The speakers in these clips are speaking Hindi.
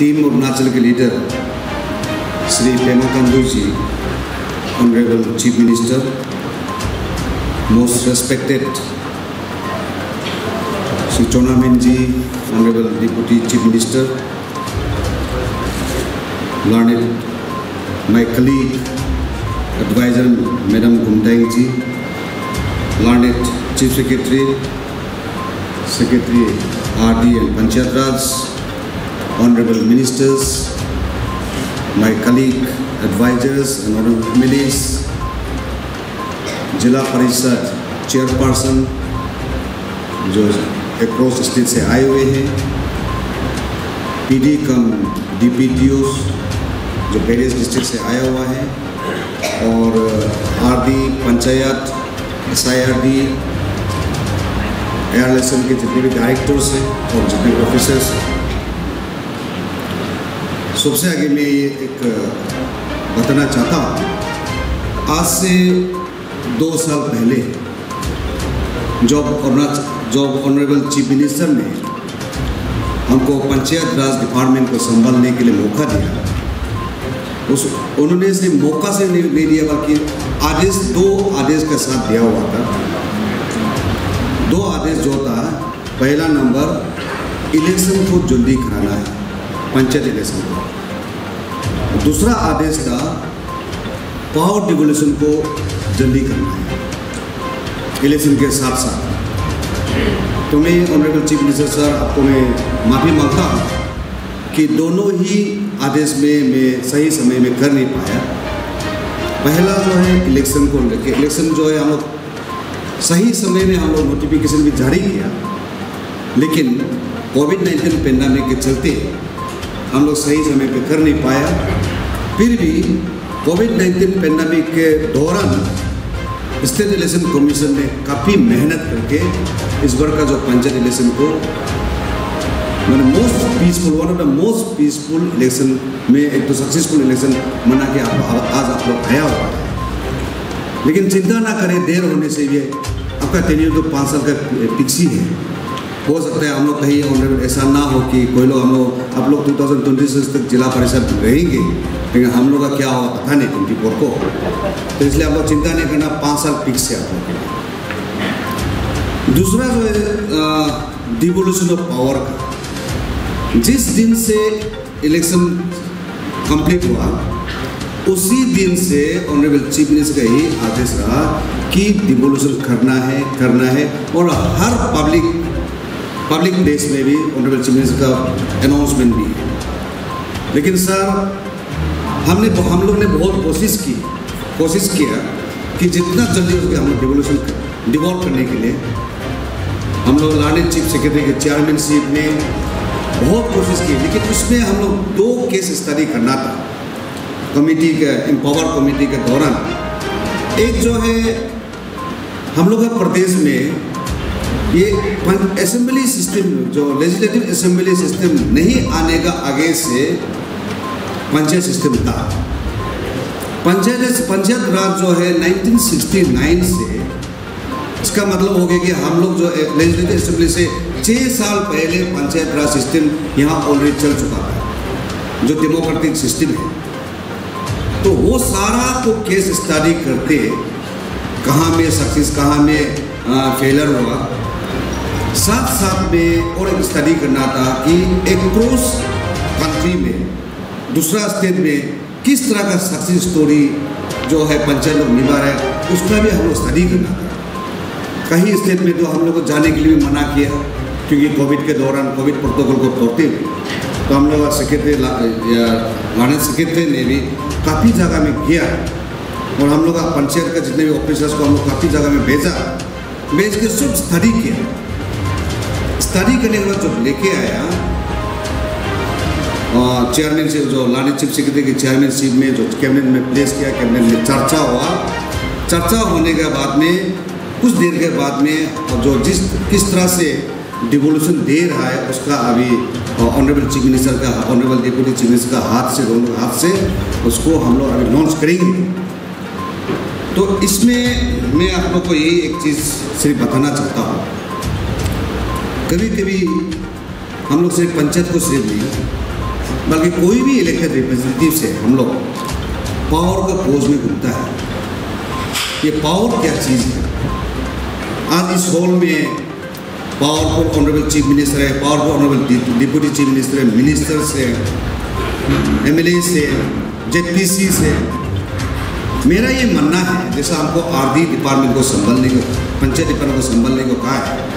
टीम अरुणाचल के leader Shri Pema Khandu ji honourable chief minister most respected Shri Chowna Mein ji honourable deputy chief minister law and my colleague adviser madam Gumtang ji law and chief secretary secretary R D L panchayat raj honorable ministers, my colleague, advisors and honorable MLAs, जिला परिषद चेयरपर्सन जो अक्रॉस स्टेट से आए हुए हैं पीडी कम डीपीटीओस जो वेरियस डिस्ट्रिक्ट से आया हुआ है और RD panchayat S I R D air के जितने भी डायरेक्टर्स हैं और जितने ऑफिसर्स सबसे आगे मैं ये एक बताना चाहता हूँ। आज से दो साल पहले जब जब ऑनरेबल चीफ मिनिस्टर ने हमको पंचायत राज डिपार्टमेंट को संभालने के लिए मौका दिया, उस, उन्होंने से मौका से नहीं नहीं दिया बल्कि आदेश, दो आदेश के साथ दिया हुआ था। दो आदेश जो था, पहला नंबर इलेक्शन को जल्दी कराना है, पंचायत इलेक्शन को। दूसरा आदेश था पावर डिवोल्यूशन को जल्दी करना है। इलेक्शन के साथ साथ। तो मैं ऑनरेबल चीफ मिनिस्टर सर आपको मैं माफ़ी माँगता हूँ कि दोनों ही आदेश में मैं सही समय में कर नहीं पाया। पहला जो है, इलेक्शन को लेकर इलेक्शन जो है, हम लोग सही समय में हम लोग नोटिफिकेशन भी जारी किया। लेकिन कोविड नाइन्टीन पेंडामिक के चलते हम लोग सही समय पे कर नहीं पाया। फिर भी कोविड नाइन्टीन पेंडामिक के दौरान स्टेट इलेक्शन कमीशन ने काफ़ी मेहनत करके इस बार का जो पंचायत इलेक्शन को, मैंने most peaceful one of the most peaceful election में एक तो सक्सेसफुल इलेक्शन मना के आप आज आप लोग आया हुआ है। लेकिन चिंता ना करें, देर होने से भी आपका टेन्यूर तो पाँच साल का पिक्सी है। हो सकता है हम लोग कहीं ऑनरेबल ऐसा ना हो कि कोई लोग हम लोग, आप लोग 2026 तक जिला परिषद रहेंगे, लेकिन हम लोग का क्या हुआ पता नहीं ट्वेंटी फोर को। तो इसलिए आप लोग चिंता नहीं करना, पाँच साल फिक्स है आप लोग दूसरा जो है डिवोल्यूशन ऑफ़ पावर का। जिस दिन से इलेक्शन कंप्लीट हुआ, उसी दिन से ऑनरेबल चीफ मिनिस्टर का ही आदेश रहा कि डिवोल्यूशन करना है करना है, और हर पब्लिक पब्लिक प्लेस में भी ऑनरेबल चीफ मिनिस्टर का अनाउंसमेंट भी है। लेकिन सर हमने हम लोग ने बहुत कोशिश की, कोशिश किया कि जितना जल्दी हो सके हम डिवोल्यूशन डिवॉल्व करने के लिए, हम लोग लाने चीफ सेक्रेटरी के चेयरमैनशिप ने बहुत कोशिश की, लेकिन उसमें हम लोग दो केस स्टडी करना था। कमेटी के एम्पावर कमेटी के दौरान। एक जो है, हम लोग का प्रदेश में ये असेंबली सिस्टम जो लेजिस्लेटिव असेंबली सिस्टम नहीं आने का आगे से पंचायत सिस्टम था। पंचायत पंचायत राज जो है 1969 से, इसका मतलब हो गया कि हम लोग जो लेजिस्लेटिव असेंबली से छः साल पहले पंचायत राज सिस्टम यहाँ ऑलरेडी चल चुका था, जो डेमोक्रेटिक सिस्टम है। तो वो सारा को केस स्टडी करते कहाँ में सक्सेस कहाँ में फेलर हुआ। साथ साथ में और एक स्टडी करना था कि एक क्रॉस कंट्री में, दूसरा स्टेट में किस तरह का सक्सेस स्टोरी जो है पंचायत लोग निभा रहे उसका भी हम लोग स्टडी करना था। कहीं स्टेट में तो हम लोग को जाने के लिए भी मना किया, क्योंकि कोविड के दौरान कोविड प्रोटोकॉल को तोड़ते हुए। तो हम लोग सेक्रेटरी लाने सेक्रेटरी ने भी काफ़ी जगह में किया। और हम लोग पंचायत का जितने भी ऑफिसर्स को हम लोग काफ़ी जगह में भेजा। भेज के सब स्टडी किया। स्टडी करने के बाद जब लेके आया चेयरमैनशिप जो लाने चीफ सेक्रेटरी की चेयरमैनशिप में जो कैबिनेट में प्लेस किया कैबिनेट में चर्चा हुआ। चर्चा होने के बाद में, कुछ देर के बाद में जो जिस, किस तरह से डिवोल्यूशन दे रहा है, उसका अभी ऑनरेबल चीफ मिनिस्टर का ऑनरेबल डिप्यूटी चीफ मिनिस्टर का हाथ से दोनों हाथ से, उसको हम लोग अभी लॉन्च करेंगे। तो इसमें मैं आप लोग को यही एक चीज़ सिर्फ़ बताना चाहता हूँ। कभी कभी हम लोग सिर्फ़ पंचायत को सिर्फ़ नहीं बल्कि कोई भी इलेक्टेड रिप्रेजेंटेटिव से हम लोग पावर का खोज में घूमता है। ये पावर क्या चीज़ है? आज इस हॉल में पावरफुल ऑनरेबल चीफ मिनिस्टर है powerful honourable deputy chief minister है मिनिस्टर्स है एम एल ए से जेपीसी से। मेरा ये मानना है, जैसा हमको आर डी डिपार्टमेंट को संभालने को, पंचायत डिपार्टमेंट को संभालने को कहा है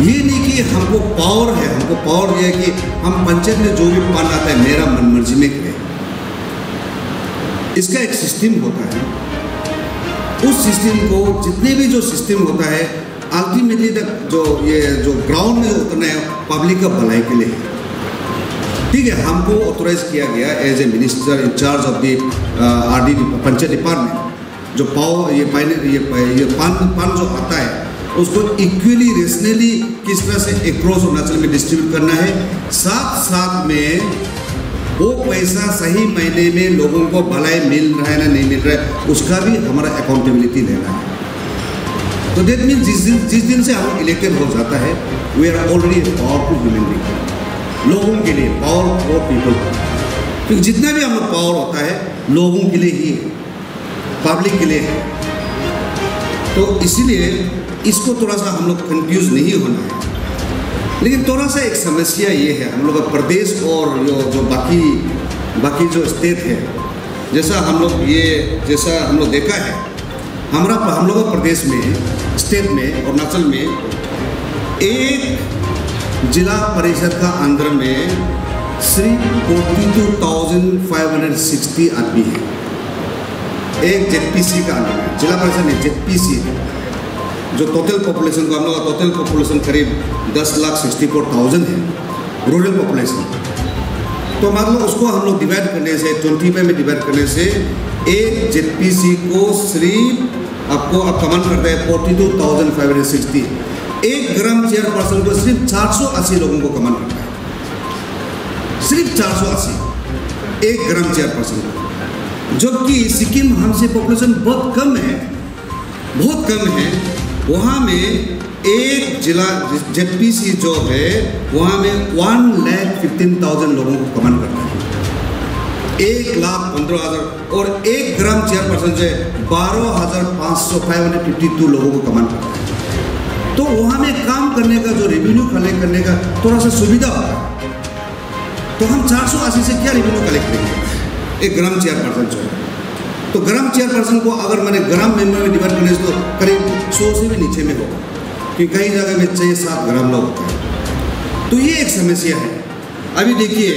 ये नहीं कि हमको पावर है, हमको पावर यह है कि हम पंचायत में जो भी पान आता है, मेरा मन मर्ज़ी में करें। इसका एक सिस्टम होता है। उस सिस्टम को जितने भी जो सिस्टम होता है अल्टीमेटली तक जो ये, जो ग्राउंड में उतरना है पब्लिक का भलाई के लिए। है ठीक है, हमको ऑथोराइज किया गया as a minister in charge of the R D panchayat department जो पाव ये पाइन ये ये पान पान जो आता है उसको इक्वली रेशनली किस तरह से एक्रॉस अरुणाचल में डिस्ट्रीब्यूट करना है? साथ साथ में वो पैसा सही महीने में लोगों को भलाई मिल रहा है ना नहीं मिल रहा है, उसका भी हमारा अकाउंटेबिलिटी लेना है। तो डेट मीन जिस दिन जिस दिन से हम इलेक्टेड हो जाता है we are already powerful human being लोगों के लिए पावर फॉर पीपल क्योंकि जितना भी हम पावर होता है, लोगों के लिए है पब्लिक के लिए है। तो इसीलिए इसको थोड़ा सा हम लोग कंफ्यूज नहीं होना है। लेकिन थोड़ा सा एक समस्या ये है, हम लोग का प्रदेश और जो जो बाकी बाकी जो स्टेट है, जैसा हम लोग ये, जैसा हम लोग देखा है, हमारा, हम लोग प्रदेश में स्टेट में, अरुणाचल में एक जिला परिषद का अंदर में सिर्फ़ forty two thousand five hundred sixty आदमी है। एक जेडपीसी का अंदर में जिला परिषद नहीं जेडपीसी जो टोटल पॉपुलेशन को हम लोग टोटल पॉपुलेशन करीब दस लाख सिक्सटी फोर थाउज़ेंड है रूरल पॉपुलेशन तो मतलब उसको हम लोग डिवाइड करने से ट्वेंटी फाइव में डिवाइड करने से, एक जेडपीसी को सिर्फ़ आपको अब कमान करते हैं forty two thousand five hundred sixty एक ग्राम चेयरपर्सन को सिर्फ़ 480 लोगों को कमांड करता है। सिर्फ़ 480 एक ग्राम चेयरपर्सन को। जबकि सिक्किम हमसे पॉपुलेशन बहुत कम है, बहुत कम है, वहाँ में एक जिला जेपीसी जो है, वहाँ में वन लैख फिफ्टीन थाउज़ेंड लोगों को कमान करता है। एक लाख पंद्रह हज़ार और एक ग्राम चेयरपर्सन से बारह हज़ार पाँच सौ फाइव हंड्रेड फिफ्टी टू लोगों को कमान करता है। तो वहाँ में काम करने का, जो रेवेन्यू कलेक्ट करने का थोड़ा सा सुविधा होता है। तो हम चार सौ अस्सी से क्या रेवेन्यू कलेक्ट करेंगे? एक ग्राम चेयरपर्सन है तो ग्राम चेयरपर्सन को अगर मैंने ग्राम मेंबर में डिवाइड करने तो करीब सौ से भी नीचे में होगा कि कई जगह में छः सात ग्राम लोग होते हैं। तो ये एक समस्या है। अभी देखिए,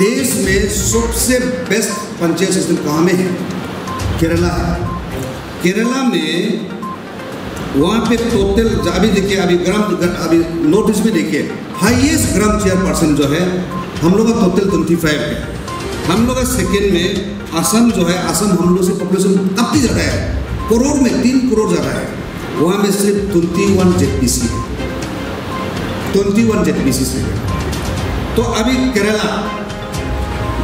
देश में सबसे बेस्ट पंचायत सिस्टम कहाँ में है? केरला है। केरला में वहाँ पे टोटल अभी देखिए, अभी ग्राम अभी नोटिस में देखिए हाईएस्ट ग्राम चेयरपर्सन जो है, हम लोग का टोटल ट्वेंटी फाइव है। हम लोग सेकेंड में असम जो है असम हम लोग से पॉपुलेशन काफ़ी ज़्यादा है। करोड़ में, तीन करोड़ ज़्यादा है। वहाँ में सिर्फ़ twenty one Z P C है। Twenty one Z P C से है। तो अभी केरला,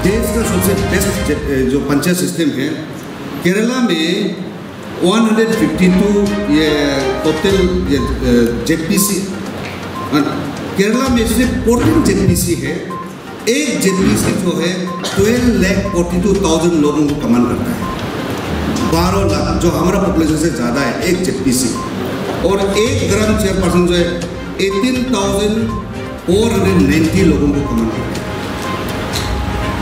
देश का सबसे बेस्ट जो पंचायत सिस्टम है, केरला में 152 ये total Z P C Kerala में सिर्फ़ फोर्टीन जेड पी सी है। एक जेपीसी जो है twelve lakh forty two thousand लोगों को कमान करता है। बारह लाख जो हमारा पॉपुलेशन से ज़्यादा है, एक जेपीसी और एक ग्राम चेयरपर्सन जो है eighteen thousand four hundred ninety लोगों को कमान करता है।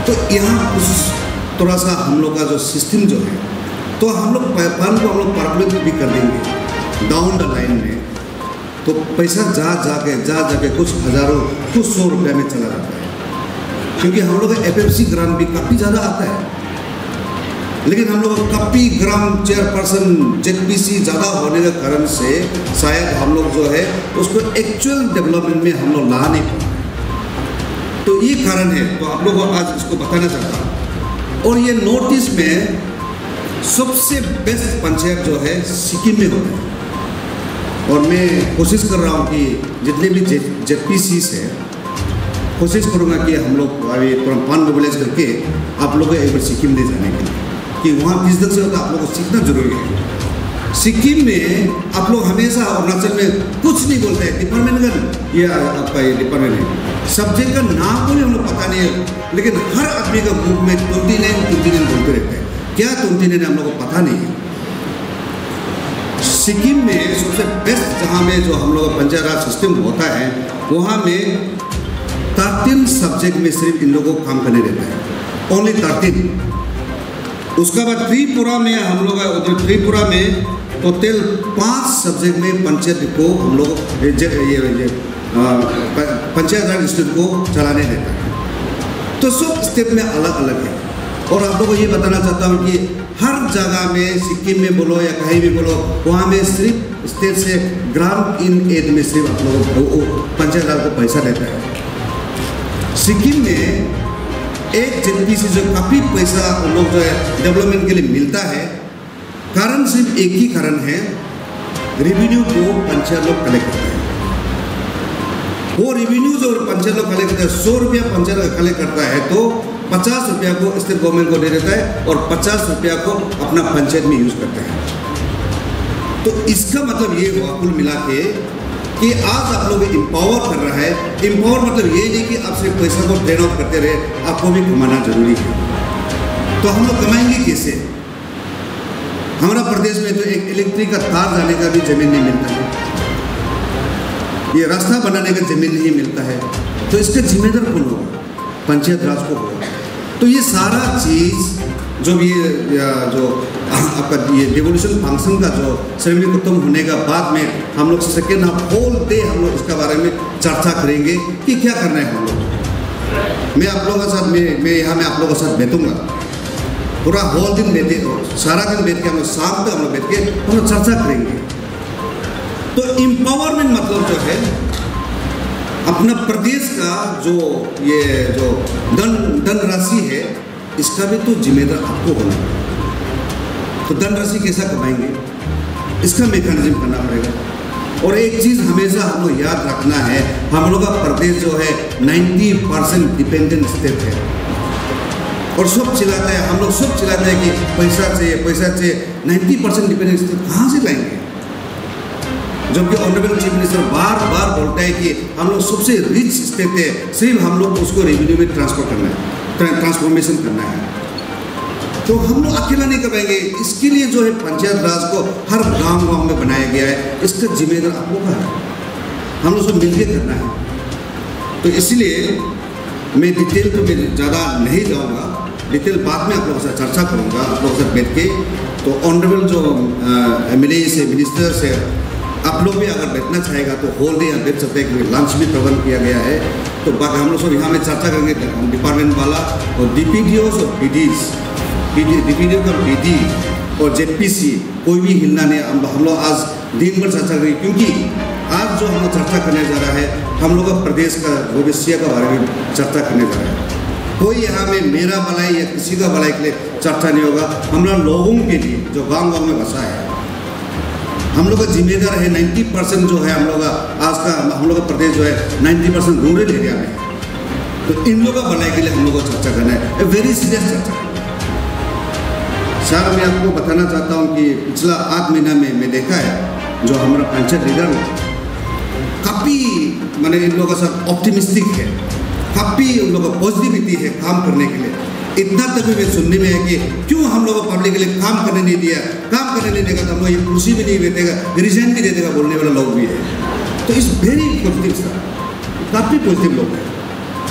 तो यहाँ उस थोड़ा सा हम लोग का जो सिस्टम जो है तो हम लोग फंड को हम लोग परमानेंट भी कर देंगे डाउन द लाइन में। तो पैसा जा जाके जा जा के कुछ हज़ारों, कुछ सौ रुपये में चला जाता है। क्योंकि हम लोग का एफ़ सी ग्रांट भी काफ़ी ज़्यादा आता है। लेकिन हम लोग काफ़ी ग्राम चेयरपर्सन जेड पी सी ज़्यादा होने के कारण से शायद हम लोग जो है, उसको एक्चुअल डेवलपमेंट में हम लोग ला नहीं पाते तो ये कारण है तो आप लोग आज इसको बताना चाहता हूँ। और ये नोटिस में सबसे बेस्ट पंचायत जो है, सिक्किम में होता है। और मैं कोशिश कर रहा हूँ कि जितने भी जेड पी सीस है कोशिश करूँगा कि हम लोग अभी पान मोबिलाइज करके आप लोग को एक बार सिक्किम ले जाने के लिए। कि वहाँ किस ढंग से होता आप लोगों को सीखना ज़रूरी है। सिक्किम में आप लोग हमेशा अरुणाचल में कुछ नहीं बोलते हैं डिपार्टमेंट का ये आपका ये डिपार्टमेंट है। सब्जेक्ट का नाम को भी हम लोग पता नहीं है। लेकिन हर आदमी का मुँह में ट्वेंटी नाइन ट्वेंटी नाइन बोलते रहते हैं। क्या ट्वेंटी नाइन हम लोग को पता नहीं है। सिक्किम में सबसे बेस्ट जहाँ में जो हम लोग पंचायत राज सिस्टम होता है, वहाँ में थर्टीन सब्जेक्ट में सिर्फ़ इन लोगों को काम करने देता है। ओनली थर्टीन उसका बाद त्रिपुरा में हम लोग त्रिपुरा में टोटल पाँच सब्जेक्ट में पंचायत को हम लोग पंचायत राज स्टेट को चलाने देता है। तो सब स्टेट में अलग अलग है। और आप लोगों को ये बताना चाहता हूँ कि हर जगह में, सिक्किम में बोलो या कहीं भी बोलो, वहाँ में सिर्फ़ स्टेट से ग्राम इन एड में सिर्फ़ आप लोगों पंचायत राज को पैसा देता है। सिक्किम में एक जनपी से जो काफ़ी पैसा उन लोग जो है डेवलपमेंट के लिए मिलता है, कारण सिर्फ़ एक ही कारण है रेवेन्यू को पंचायत लोग कलेक्ट करते हैं। वो रेवेन्यू जो पंचायत लोग कलेक्ट करता है, सौ रुपया पंचायत कलेक्ट करता है तो पचास रुपया को स्टेट गवर्नमेंट को दे देता है और पचास रुपया को अपना पंचायत में यूज़ करता है। तो इसका मतलब ये हुआ, कुल मिला के कि आज आप लोग इम्पावर कर रहा है। इम्पावर मतलब ये नहीं कि आप सिर्फ़ पैसा को ट्रेन आउट करते रहे, आपको भी कमाना ज़रूरी है। तो हम लोग कमाएँगे कैसे? हमारा प्रदेश में तो एक इलेक्ट्रिक का तार जाने का भी ज़मीन नहीं मिलता है। ये रास्ता बनाने का ज़मीन नहीं मिलता है। तो इसका जिम्मेदार कौन होगा? पंचायत राज को होगा। तो ये सारा चीज़ जो भी जो आपका ये डिवोल्यूशन फ़ंक्शन का जो सेरेमनी खत्म होने का बाद में हम लोग सेकेंड हाफ़ होल डे हम लोग इसके बारे में चर्चा करेंगे कि क्या करना है हम लोग। मैं आप लोगों के साथ, मैं मैं यहाँ में आप लोगों के साथ बैठूँगा। पूरा होल दिन बैठे, सारा दिन बैठ के हम लोग, शाम तक हम लोग बैठ के हम लोग चर्चा करेंगे। तो इम्पावरमेंट मतलब जो है, अपना प्रदेश का जो ये, जो धन धन राशि है इसका भी तो जिम्मेदार आपको होना तो धन राशि कैसा कमाएँगे? इसका मेकानिज्म करना पड़ेगा। और एक चीज़ हमेशा हम लोग याद रखना है, हम लोग का प्रदेश जो है 90 परसेंट डिपेंडेंट स्टेट है। और सब चिल्लाता है, हम लोग सब चिल्लाते हैं कि पैसा चाहिए पैसा चाहिए। 90 परसेंट डिपेंडेंट स्टेट कहाँ से लाएँगे? जबकि ऑनरेबल चीफ मिनिस्टर बार बार बोलता है कि हम लोग सबसे रिच स्टेट है, सिर्फ़ हम लोग उसको रेवेन्यू में ट्रांसफ़र करना है। ट्रांसफॉर्मेशन करना है। तो हम लोग अकेला नहीं कर पाएँगे इसके लिए जो है पंचायत राज को हर गाँव गाँव में बनाया गया है। इसका जिम्मेदार आप लोग है। हम लोग सब मिलकर करना है। तो इसलिए मैं डिटेल तो मैं ज़्यादा नहीं जाऊँगा। डिटेल बाद में आप लोगों से चर्चा करूँगा। आप लोगों से बैठ के। तो ऑनरेबल जो एम एल से मिनिस्टर से, आप लोग भी अगर बैठना चाहेगा तो होल डे यहाँ बैठ सकते हैं। क्योंकि लंच भी प्रबंध किया गया है। तो बाकी हम लोग सब यहाँ में चर्चा करेंगे डिपार्टमेंट वाला और डी पी डी और P Ds D P D का पी डी और जे पी सी कोई भी हिलना नहीं, हम लोग आज दिन भर चर्चा करेंगे, क्योंकि आज जो हम लोग चर्चा करने जा रहा है, हम लोग का प्रदेश का, भविष्य का बारे में चर्चा करने जा रहा है। कोई यहाँ में मेरा भलाई या किसी का भलाई के लिए चर्चा नहीं होगा। हम लोगों के लिए, जो गाँव गाँव में बसा है हम लोग का जिम्मेदार है 90 परसेंट जो है हम लोग का, आज का हम लोग का प्रदेश जो है 90 परसेंट रूरल एरिया में। तो इन लोगों का भलाई के लिए हम लोग को चर्चा करना है। ए वेरी सीरियस चर्चा। सर, मैं आपको बताना चाहता हूँ कि पिछला आठ महीना में मैं देखा है, जो हमारा पंचायत लीडर काफ़ी मैंने इन लोगों का साथ ऑप्टिमिस्टिक है, काफ़ी उन लोगों का पॉजिटिविटी है काम करने के लिए। इतना तक भी सुनने में है कि क्यों हम लोग पब्लिक के लिए काम करने नहीं दिया काम करने नहीं देगा तो हम लोग ये कुर्सी भी नहीं देगा रिजाइन भी दे देगा बोलने वाला लोग भी है तो इस वेरी पॉजिटिव सर काफ़ी पॉजिटिव लोग हैं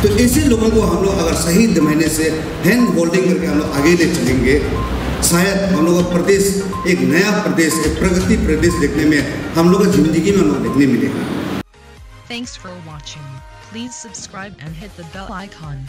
तो ऐसे लोगों को हम लोग अगर सही महीने से हैंड होल्डिंग करके हम लोग आगे ले चलेंगे, शायद हम लोग का प्रदेश, एक नया प्रदेश, एक प्रगति प्रदेश देखने में हम लोग ज़िंदगी में हम लोग देखने मिलेगा Thanks for watching. Please subscribe and hit the bell icon.